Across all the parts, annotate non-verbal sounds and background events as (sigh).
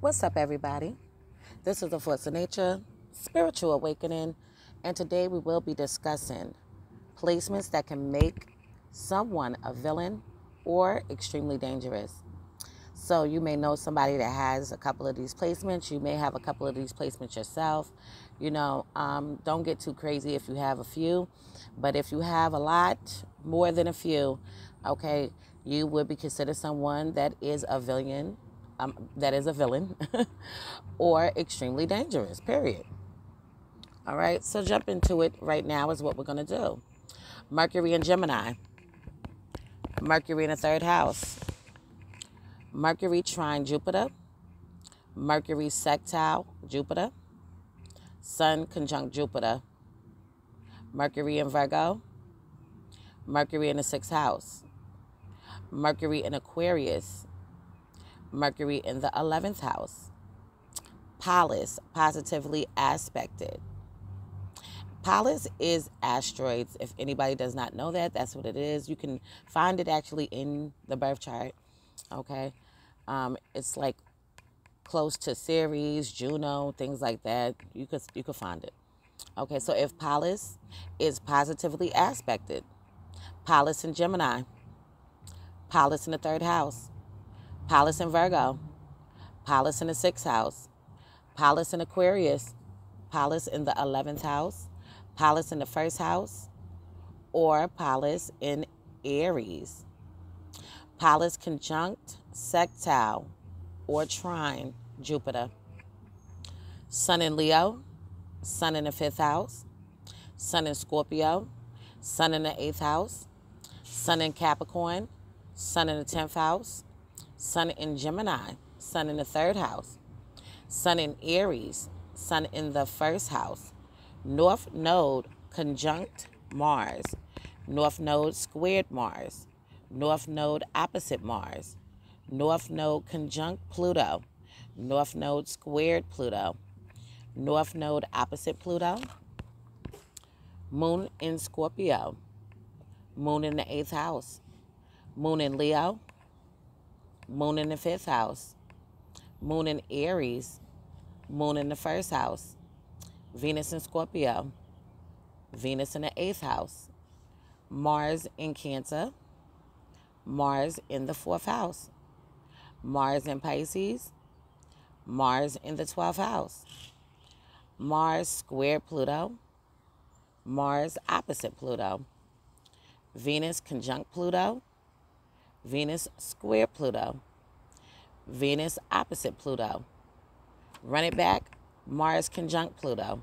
What's up, everybody? This is the Force of Nature Spiritual Awakening, and today we will be discussing placements that can make someone a villain or extremely dangerous. So, you may know somebody that has a couple of these placements. You may have a couple of these placements yourself. You know, um, don't get too crazy if you have a few, but if you have a lot, more than a few, okay, you would be considered someone that is a villain um, that is a villain (laughs) or extremely dangerous, period. All right, so jump into it right now is what we're going to do. Mercury and Gemini. Mercury in the third house. Mercury trine Jupiter. Mercury sextile Jupiter. Sun conjunct Jupiter. Mercury in Virgo. Mercury in the sixth house. Mercury in Aquarius. Mercury in the 11th house. Pallas, positively aspected. Pallas is asteroids. If anybody does not know that, that's what it is. You can find it actually in the birth chart. Okay. Um, it's like close to Ceres, Juno, things like that. You could you could find it. Okay, so if Pallas is positively aspected, Pallas in Gemini, Pallas in the third house, Pallas in Virgo, Pallas in the sixth house, Pallas in Aquarius, Pallas in the 11th house, Pallas in the first house, or Pallas in Aries. Pallas conjunct sextile or trine Jupiter. Sun in Leo, Sun in the fifth house, Sun in Scorpio, Sun in the eighth house, Sun in Capricorn, Sun in the tenth house, Sun in Gemini, Sun in the third house, Sun in Aries, Sun in the first house, North Node conjunct Mars, North Node squared Mars, North Node opposite Mars, North Node conjunct Pluto, North Node squared Pluto, North Node opposite Pluto, Moon in Scorpio, Moon in the eighth house, Moon in Leo, Moon in the fifth house, Moon in Aries, Moon in the first house, Venus in Scorpio, Venus in the eighth house, Mars in Cancer, Mars in the fourth house, Mars in Pisces, Mars in the 12th house, Mars square Pluto, Mars opposite Pluto, Venus conjunct Pluto, Venus square Pluto, Venus opposite Pluto. Run it back, Mars conjunct Pluto,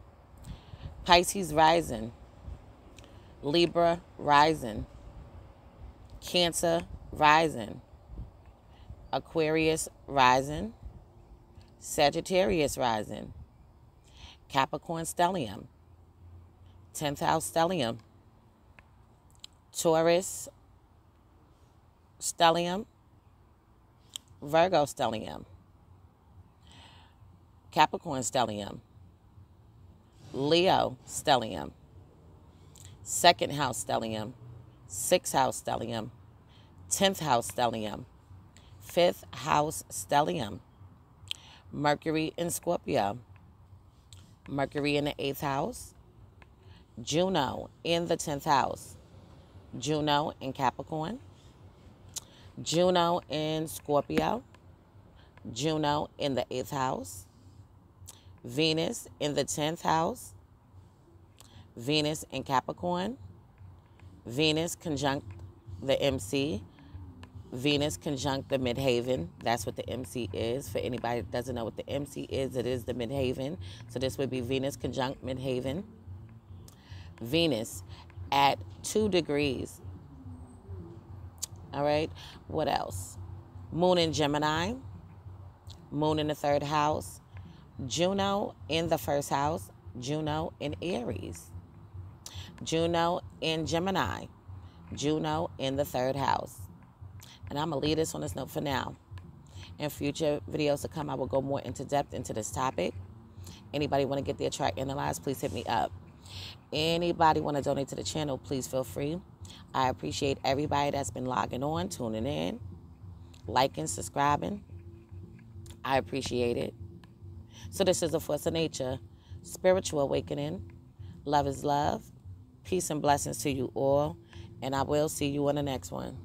Pisces rising, Libra rising, Cancer rising, Aquarius rising, Sagittarius rising, Capricorn stellium, 10th house stellium, Taurus stellium, Virgo stellium, Capricorn stellium, Leo stellium, second house stellium, sixth house stellium, tenth house stellium, fifth house stellium, Mercury in Scorpio, Mercury in the eighth house, Juno in the tenth house, Juno in Capricorn, Juno in Scorpio, Juno in the eighth house, Venus in the 10th house, Venus in Capricorn, Venus conjunct the MC, Venus conjunct the midheaven. That's what the MC is. For anybody that doesn't know what the MC is, it is the midheaven. So this would be Venus conjunct midheaven. Venus at two degrees all right. What else? Moon in Gemini. Moon in the third house. Juno in the first house. Juno in Aries. Juno in Gemini. Juno in the third house. And I'm going to leave this on this note for now. In future videos to come, I will go more into depth into this topic. Anybody want to get their chart analyzed, please hit me up. Anybody want to donate to the channel, please feel free. I appreciate everybody that's been logging on, tuning in, liking, subscribing. I appreciate it. So, this is a force of nature, spiritual awakening. Love is love. Peace and blessings to you all. And I will see you on the next one.